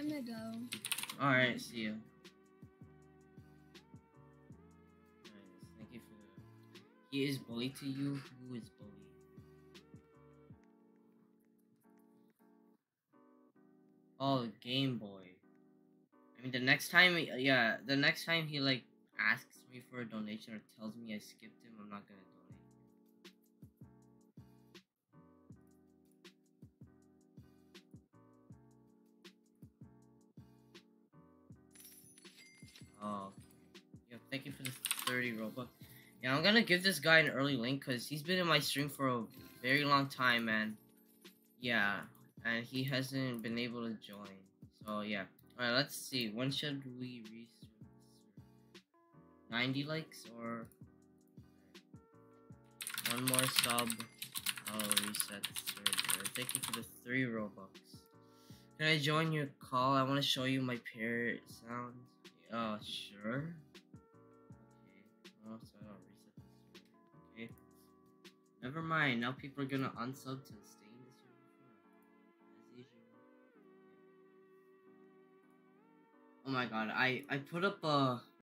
Gonna go. Alright, see you. Thank you for. He is bully to you? Who is bully? Oh, Game Boy. I mean, the next time, yeah, the next time he like asks me for a donation or tells me I skipped him, I'm not gonna donate. Um, oh, yeah, thank you for the 30 Robux. Yeah, I'm gonna give this guy an early link because he's been in my stream for a very long time, man. Yeah, and he hasn't been able to join. So, yeah. Alright, let's see. When should we reach 90 likes or one more sub? I'll reset the server. Thank you for the three Robux. Can I join your call? I want to show you my parrot sounds. Oh, sure. Okay. Oh, so I'll reset the server. Okay. Never mind. Now people are gonna unsub to stay in the server. As usual. Oh my god, I I put up a